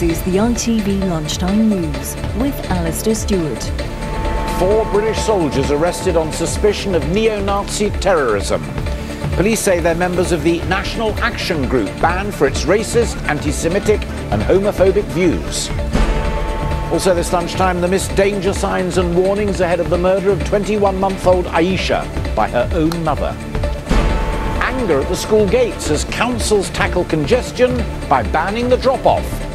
the ITV Lunchtime News with Alastair Stewart. Four British soldiers arrested on suspicion of neo-Nazi terrorism. Police say they're members of the National Action Group, banned for its racist, anti-Semitic and homophobic views. Also this lunchtime, the missed danger signs and warnings ahead of the murder of 21-month-old Aisha by her own mother. Anger at the school gates as councils tackle congestion by banning the drop-off.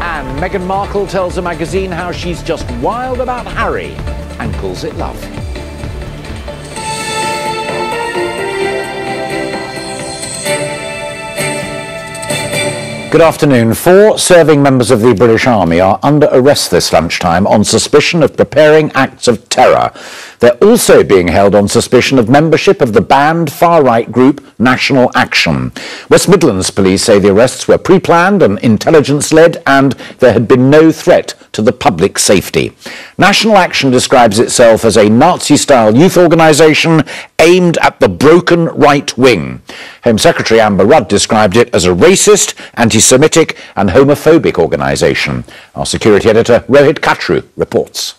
And Meghan Markle tells a magazine how she's just wild about Harry and calls it love. Good afternoon. Four serving members of the British Army are under arrest this lunchtime on suspicion of preparing acts of terror. They're also being held on suspicion of membership of the banned far-right group National Action. West Midlands police say the arrests were pre-planned and intelligence-led and there had been no threat to the public safety. National Action describes itself as a Nazi-style youth organisation aimed at the broken right wing. Home Secretary Amber Rudd described it as a racist, anti-Semitic and homophobic organisation. Our security editor Rohit Kachroo reports.